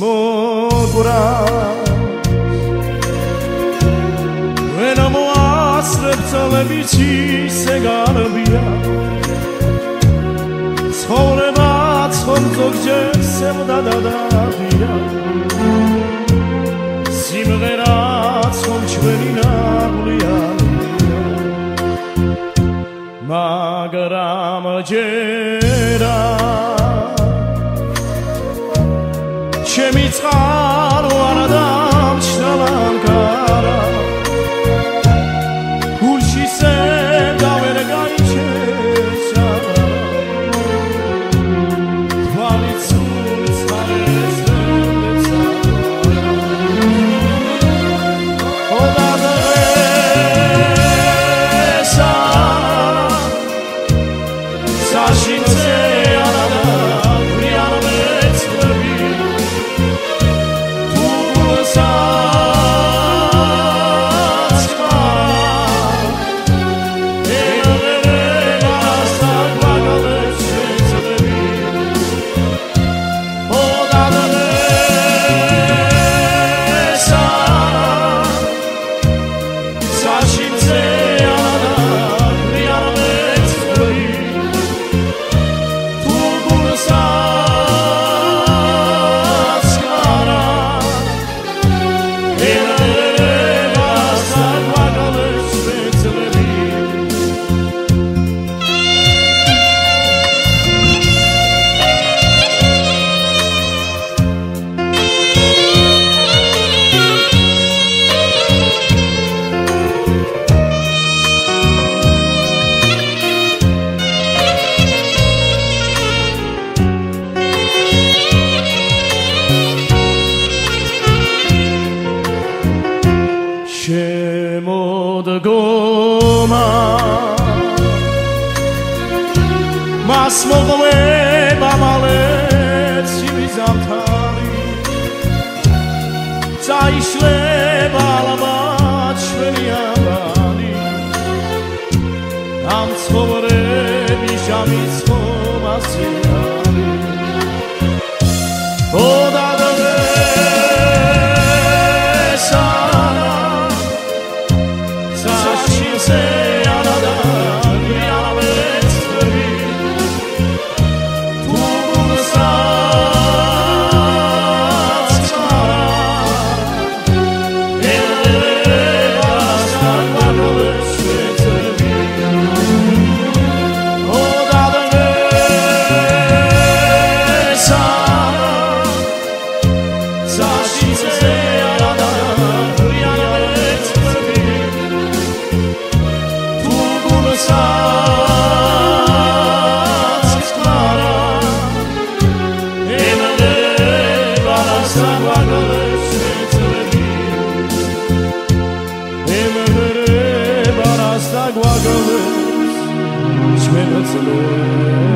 მოგრა ვენ მოასრებ წლების ისე გარბია. ცხოვრება ცხოვრობ ზოგჯერ სევდადადია სიმღერა ცხოვრ ჩვენი ნაღლია მაგრამ ჯერა me Mitzrayim. შემოდგომა მას მოგვება მალე ცივი ზამთარი. წაიშლება ალბათ ჩვენი აბანი. ამ ცხოვრების ჟამის ხომასი say dag var gått ut, smelet seg.